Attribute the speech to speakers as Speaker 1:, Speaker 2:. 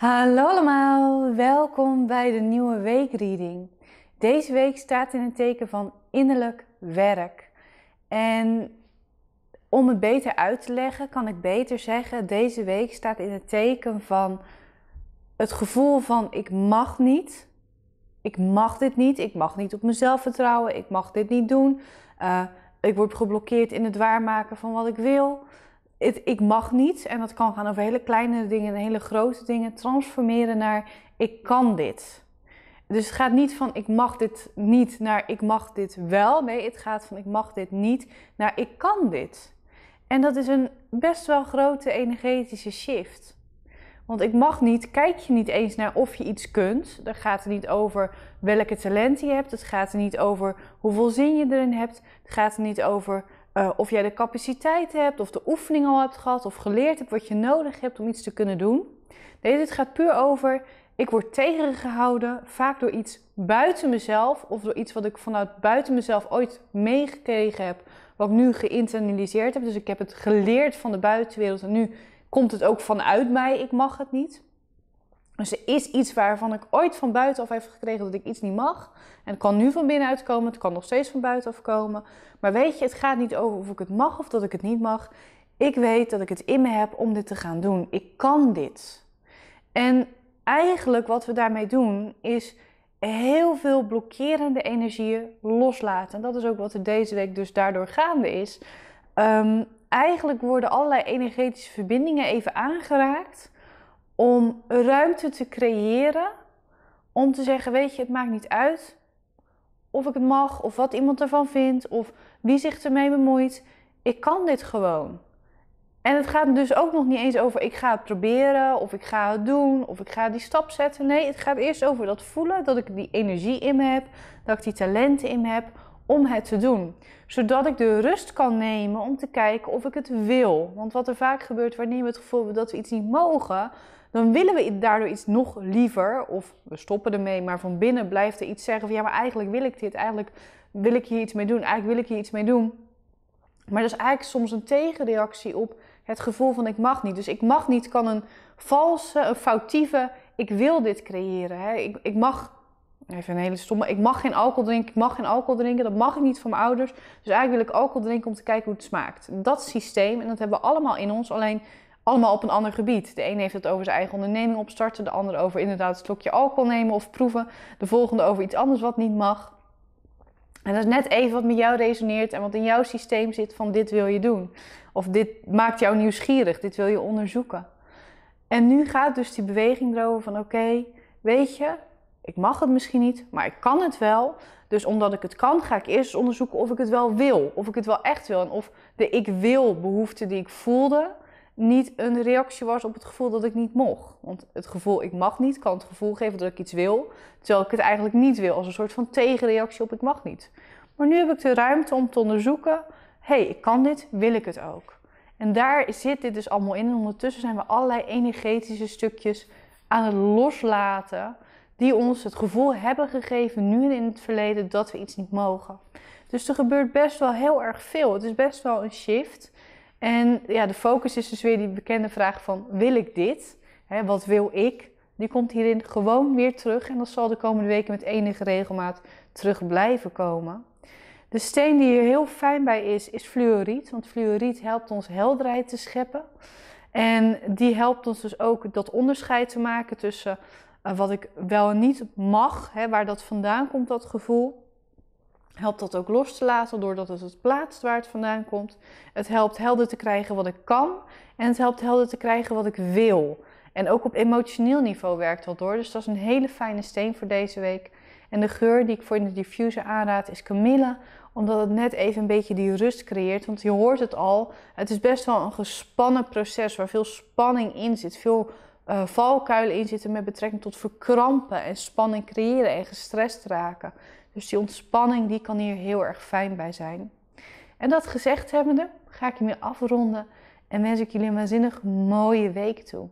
Speaker 1: Hallo allemaal, welkom bij de nieuwe weekreading. Deze week staat in het teken van innerlijk werk. En om het beter uit te leggen, kan ik beter zeggen: deze week staat in het teken van het gevoel van ik mag niet. Ik mag dit niet. Ik mag niet op mezelf vertrouwen. Ik mag dit niet doen. Uh, ik word geblokkeerd in het waarmaken van wat ik wil het, ik mag niet, en dat kan gaan over hele kleine dingen en hele grote dingen, transformeren naar ik kan dit. Dus het gaat niet van ik mag dit niet naar ik mag dit wel. Nee, het gaat van ik mag dit niet naar ik kan dit. En dat is een best wel grote energetische shift. Want ik mag niet, kijk je niet eens naar of je iets kunt. Daar gaat het niet over welke talenten je hebt. Het gaat er niet over hoeveel zin je erin hebt. Het gaat er niet over uh, of jij de capaciteit hebt, of de oefening al hebt gehad, of geleerd hebt wat je nodig hebt om iets te kunnen doen. Deze gaat puur over, ik word tegengehouden, vaak door iets buiten mezelf, of door iets wat ik vanuit buiten mezelf ooit meegekregen heb, wat ik nu geïnternaliseerd heb. Dus ik heb het geleerd van de buitenwereld en nu komt het ook vanuit mij, ik mag het niet. Dus er is iets waarvan ik ooit van buitenaf heb gekregen dat ik iets niet mag. En het kan nu van binnenuit komen, het kan nog steeds van buitenaf komen. Maar weet je, het gaat niet over of ik het mag of dat ik het niet mag. Ik weet dat ik het in me heb om dit te gaan doen. Ik kan dit. En eigenlijk wat we daarmee doen is heel veel blokkerende energieën loslaten. En dat is ook wat er deze week dus daardoor gaande is. Um, eigenlijk worden allerlei energetische verbindingen even aangeraakt om ruimte te creëren om te zeggen, weet je, het maakt niet uit of ik het mag of wat iemand ervan vindt of wie zich ermee bemoeit. Ik kan dit gewoon. En het gaat dus ook nog niet eens over ik ga het proberen of ik ga het doen of ik ga die stap zetten. Nee, het gaat eerst over dat voelen, dat ik die energie in me heb, dat ik die talenten in me heb om het te doen. Zodat ik de rust kan nemen om te kijken of ik het wil. Want wat er vaak gebeurt wanneer we het gevoel hebben dat we iets niet mogen, dan willen we daardoor iets nog liever. Of we stoppen ermee, maar van binnen blijft er iets zeggen van ja, maar eigenlijk wil ik dit. Eigenlijk wil ik hier iets mee doen. Eigenlijk wil ik hier iets mee doen. Maar dat is eigenlijk soms een tegenreactie op het gevoel van ik mag niet. Dus ik mag niet kan een valse, een foutieve ik wil dit creëren. Hè. Ik, ik mag, even een hele stomme, ik mag geen alcohol drinken, ik mag geen alcohol drinken, dat mag ik niet van mijn ouders. Dus eigenlijk wil ik alcohol drinken om te kijken hoe het smaakt. Dat systeem, en dat hebben we allemaal in ons, alleen allemaal op een ander gebied. De een heeft het over zijn eigen onderneming opstarten, de ander over inderdaad een slokje alcohol nemen of proeven, de volgende over iets anders wat niet mag. En dat is net even wat met jou resoneert en wat in jouw systeem zit van dit wil je doen. Of dit maakt jou nieuwsgierig, dit wil je onderzoeken. En nu gaat dus die beweging erover van oké, weet je, ik mag het misschien niet, maar ik kan het wel. Dus omdat ik het kan, ga ik eerst onderzoeken of ik het wel wil. Of ik het wel echt wil. En of de ik wil behoefte die ik voelde, niet een reactie was op het gevoel dat ik niet mocht. Want het gevoel ik mag niet kan het gevoel geven dat ik iets wil, terwijl ik het eigenlijk niet wil, als een soort van tegenreactie op ik mag niet. Maar nu heb ik de ruimte om te onderzoeken, hey, ik kan dit, wil ik het ook? En daar zit dit dus allemaal in. En ondertussen zijn we allerlei energetische stukjes aan het loslaten die ons het gevoel hebben gegeven, nu en in het verleden, dat we iets niet mogen. Dus er gebeurt best wel heel erg veel. Het is best wel een shift. En ja, de focus is dus weer die bekende vraag van wil ik dit? Wat wil ik? Die komt hierin gewoon weer terug en dat zal de komende weken met enige regelmaat terug blijven komen. De steen die hier heel fijn bij is, is fluoriet. Want fluoriet helpt ons helderheid te scheppen. En die helpt ons dus ook dat onderscheid te maken tussen uh, wat ik wel niet mag, hè, waar dat vandaan komt, dat gevoel helpt dat ook los te laten doordat het het plaatst waar het vandaan komt. Het helpt helder te krijgen wat ik kan en het helpt helder te krijgen wat ik wil. En ook op emotioneel niveau werkt dat door. Dus dat is een hele fijne steen voor deze week. En de geur die ik voor in de diffuser aanraad is kamille, omdat het net even een beetje die rust creëert. Want je hoort het al, het is best wel een gespannen proces waar veel spanning in zit. Veel uh, valkuilen in zitten met betrekking tot verkrampen en spanning creëren en gestrest raken. Dus die ontspanning die kan hier heel erg fijn bij zijn. En dat gezegd hebbende ga ik hiermee afronden en wens ik jullie een waanzinnig mooie week toe.